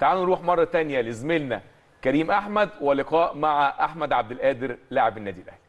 تعالوا نروح مرة تانية لزميلنا كريم أحمد ولقاء مع أحمد عبد القادر لاعب النادي الأهلي.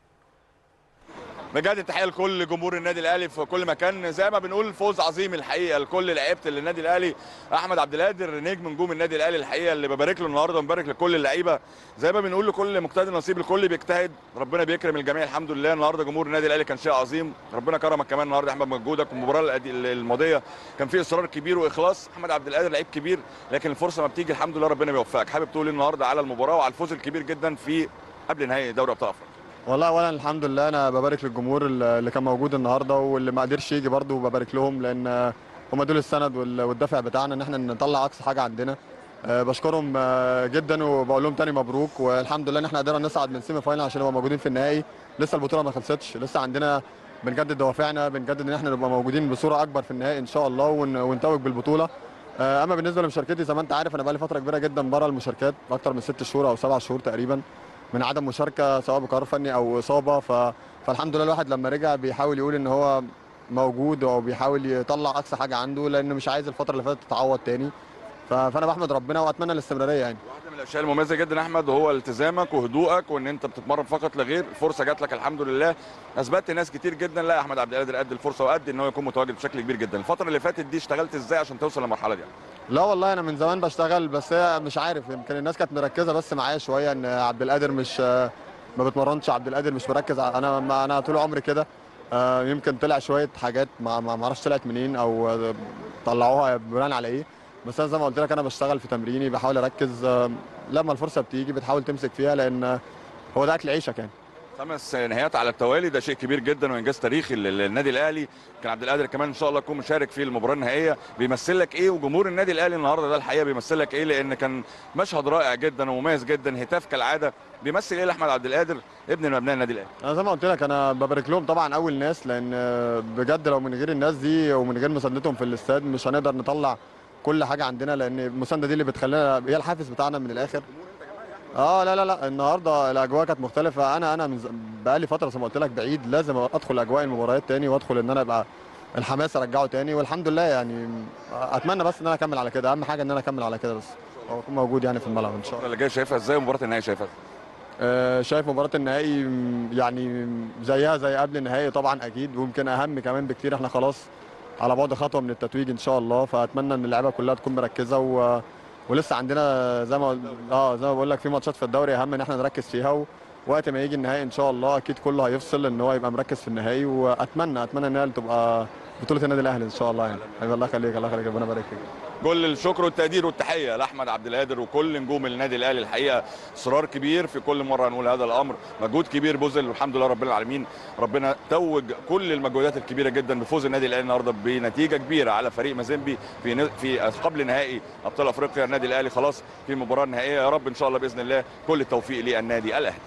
بجد تحية لكل جمهور النادي الأهلي في كل مكان. زي ما بنقول فوز عظيم الحقيقة لكل لعيبة النادي الأهلي. أحمد عبد القادر نجم نجوم النادي الأهلي الحقيقة اللي ببارك له النهارده ومبارك لكل اللعيبة. زي ما بنقول لكل مجتهد نصيب الكل بيجتهد. ربنا بيكرم الجميع الحمد لله. النهارده جمهور النادي الأهلي كان شيء عظيم. ربنا كرمك كمان النهارده يا أحمد مجهودك والمباراه الأدي- الماضية. كان في إصرار كبير وإخلاص. أحمد عبد القادر لعيب كبير لكن الفرصة ما بتيجي. الحمد لله ربنا بيوفقك. حابب تقول إيه النهارده على المباراة وعلى الفوز الكبير جدا في قبل نهائي دوري أبطال أفريقيا؟ والله اولا الحمد لله أنا ببارك للجمهور اللي كان موجود النهارده واللي ما قدرش يجي برضه ببارك لهم لأن هم دول السند وال- والدافع بتاعنا إن إحنا نطلع أقصى حاجة عندنا. أه، بشكرهم أه، جدا وبقول لهم تاني مبروك. والحمد لله إن إحنا قدرنا نصعد من semi final عشان نبقى موجودين في النهائي. لسه البطولة ما خلصتش لسه عندنا بنجدد دوافعنا بنجدد إن إحنا نبقى موجودين بصورة أكبر في النهائي إن شاء الله ون- ونتوج بالبطولة. أه، أما بالنسبة لمشاركتي زي ما أنت عارف أنا بقالي فترة كبيرة جدا بره المشاركات أكتر من ست شهور أو سبع شهور تقريبا. من عدم مشاركة سواء بقرار فني أو إصابة ف... فالحمد لله الواحد لما رجع بيحاول يقول إن هو موجود أو بيحاول يطلع أقصى حاجة عنده لأنه مش عايز الفترة اللي فاتت تتعوض تاني. فأنا بحمد ربنا وأتمنى الاستمرارية يعني. واحدة من الأشياء المميزة جدا أحمد هو التزامك وهدوءك وإن أنت بتتمرن فقط لا غير. الفرصة جات لك الحمد لله. أثبتت ناس كتير جدا. لا أحمد عبد القادر قد الفرصة وقد إن هو يكون متواجد بشكل كبير جدا. الفترة اللي فاتت دي اشتغلت إزاي عشان توصل للمرحلة دي؟ لا والله أنا من زمان بشتغل بس هي مش عارف يمكن الناس كانت مركزة بس معايا شوية إن عبد القادر مش ما بتمرنش عبد القادر مش مركز. أنا ما أنا طول عمري كده. آه، يمكن طلع شوية حاجات ما ما أعرفش طلعت منين أو طلعوها بناء على إيه. بس أنا زي ما قلت لك أنا بشتغل في تمريني بحاول أركز. آه، لما الفرصة بتيجي بتحاول تمسك فيها لأن هو ده أكل عيشك يعني. خمس نهايات على التوالي. ده شيء كبير جدا وإنجاز تاريخي لل- للنادي الأهلي. كان عبد القادر كمان إن شاء الله يكون مشارك في المباراة النهائية. بيمثل لك إيه؟ وجمهور النادي الأهلي النهارده ده الحقيقة بيمثل لك إيه؟ لأن كان مشهد رائع جدا ومميز جدا. هتاف كالعادة. بيمثل إيه لأحمد عبد القادر ابن ابناء النادي الأهلي؟ أنا زي ما قلت لك أنا ببارك لهم طبعا أول ناس لأن بجد لو من غير الناس دي ومن غير مساندتهم في الاستاد مش هنقدر نطلع كل حاجة عندنا. لأن المساندة دي اللي بتخلينا هي الحافز بتاعنا من الآخر. آه لا لا لا النهارده الأجواء كانت مختلفة. أنا أنا من ز- بقالي فترة زي ما قلت لك بعيد لازم أدخل أجواء المباريات تاني وأدخل إن أنا ابقى الحماس أرجعه تاني. والحمد لله يعني أتمنى بس إن أنا أكمل على كده. أهم حاجة إن أنا أكمل على كده بس. أكون موجود يعني في الملعب إن شاء الله. اللي جاية شايفها إزاي؟ ومباراه النهائي شايفها؟ آه، شايف مباراة النهائي يعني زيها زي قبل النهائي طبعا أكيد. ويمكن أهم كمان بكتير. إحنا خلاص على بعد خطوة من التتويج إن شاء الله. فأتمنى إن اللعيبة كلها تكون مركزة و... ولسه عندنا زي ما آه زي ما بقول لك في ماتشات في الدوري أهم إن إحنا نركز فيها. وقت ما يجي النهائي إن شاء الله أكيد كله هيفصل إن هو يبقى مركز في النهائي وأتمنى أتمنى إن هي تبقى بطولة النادي الأهلي إن شاء الله يعني. حبيبي الله يخليك الله يخليك ربنا يبارك فيك. كل الشكر والتقدير والتحية لأحمد عبد القادر وكل نجوم النادي الأهلي. الحقيقة إصرار كبير في كل مرة نقول هذا الأمر. مجهود كبير بذل والحمد لله رب العالمين. ربنا توج كل المجهودات الكبيرة جدا بفوز النادي الأهلي النهارده بنتيجة كبيرة على فريق مازيمبي في في قبل نهائي أبطال أفريقيا. النادي الأهلي خلاص في المباراه النهائيه يا رب إن شاء الله بإذن الله كل التوفيق للنادي الأهلي.